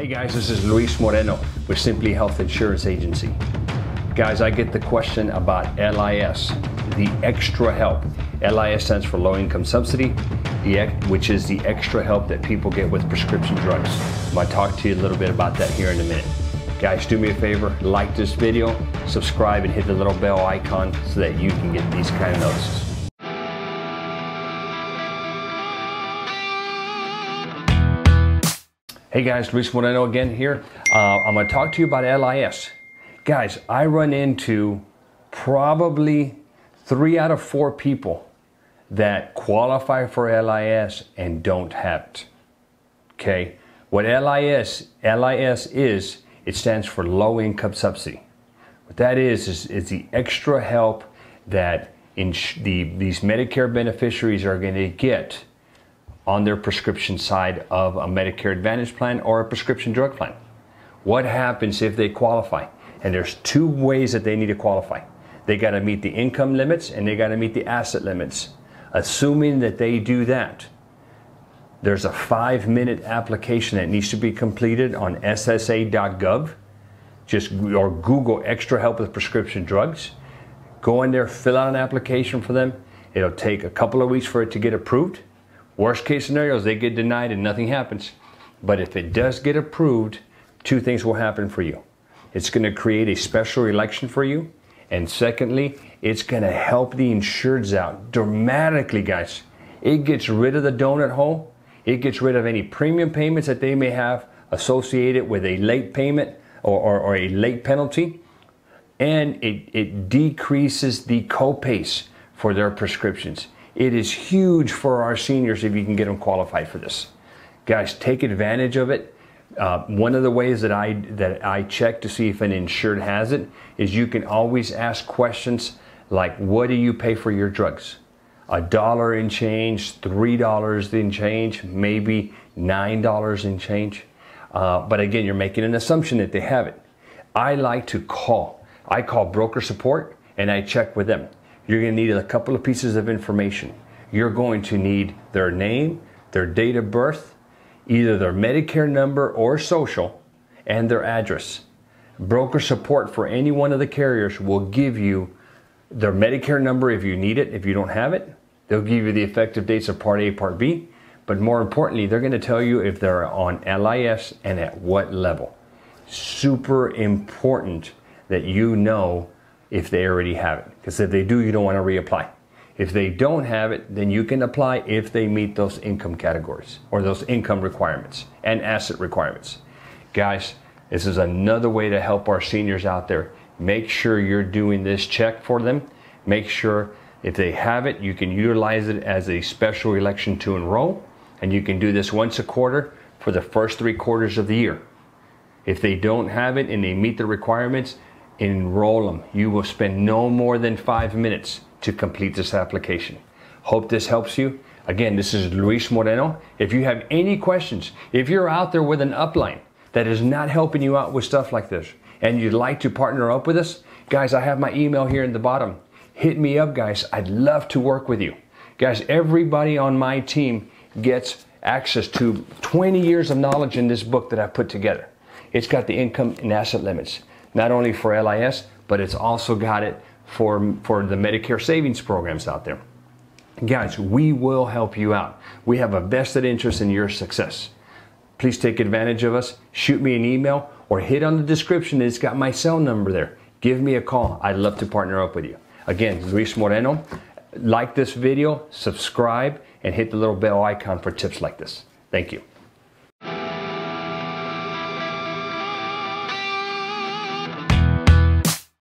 Hey guys, this is Luis Moreno with Simply Health Insurance Agency. Guys, I get the question about LIS, the extra help. LIS stands for Low Income Subsidy, which is the extra help that people get with prescription drugs. I'm to talk to you a little bit about that here in a minute. Guys, do me a favor, like this video, subscribe, and hit the little bell icon so that you can get these kind of notices. Hey guys, Luis Moreno again here. Uh, I'm going to talk to you about LIS. Guys, I run into probably three out of four people that qualify for LIS and don't have it. Okay? What LIS, LIS is, it stands for low income subsidy. What that is, is, is the extra help that in the, these Medicare beneficiaries are going to get on their prescription side of a Medicare Advantage plan or a prescription drug plan. What happens if they qualify? And there's two ways that they need to qualify. They got to meet the income limits and they got to meet the asset limits. Assuming that they do that, there's a five minute application that needs to be completed on ssa.gov. Just or Google extra help with prescription drugs. Go in there, fill out an application for them. It'll take a couple of weeks for it to get approved. Worst case scenarios, they get denied and nothing happens. But if it does get approved, two things will happen for you. It's going to create a special election for you. And secondly, it's going to help the insureds out dramatically, guys. It gets rid of the donut hole. It gets rid of any premium payments that they may have associated with a late payment or, or, or a late penalty. And it, it decreases the copays for their prescriptions. It is huge for our seniors if you can get them qualified for this. Guys, take advantage of it. Uh, one of the ways that I that I check to see if an insured has it is you can always ask questions like, "What do you pay for your drugs?" A dollar in change, three dollars in change, maybe nine dollars in change. Uh, but again, you're making an assumption that they have it. I like to call. I call broker support and I check with them. You're going to need a couple of pieces of information. You're going to need their name, their date of birth, either their Medicare number or social, and their address. Broker support for any one of the carriers will give you their Medicare number if you need it. If you don't have it, they'll give you the effective dates of Part A, Part B. But more importantly, they're going to tell you if they're on LIS and at what level. Super important that you know if they already have it. Because if they do, you don't want to reapply. If they don't have it, then you can apply if they meet those income categories or those income requirements and asset requirements. Guys, this is another way to help our seniors out there. Make sure you're doing this check for them. Make sure if they have it, you can utilize it as a special election to enroll. And you can do this once a quarter for the first three quarters of the year. If they don't have it and they meet the requirements, enroll them. You will spend no more than five minutes to complete this application. Hope this helps you. Again, this is Luis Moreno. If you have any questions, if you're out there with an upline that is not helping you out with stuff like this, and you'd like to partner up with us, guys, I have my email here in the bottom. Hit me up, guys. I'd love to work with you. Guys, everybody on my team gets access to 20 years of knowledge in this book that I put together. It's got the income and asset limits not only for LIS, but it's also got it for, for the Medicare savings programs out there. Guys, we will help you out. We have a vested interest in your success. Please take advantage of us. Shoot me an email or hit on the description. It's got my cell number there. Give me a call. I'd love to partner up with you. Again, Luis Moreno. Like this video, subscribe, and hit the little bell icon for tips like this. Thank you.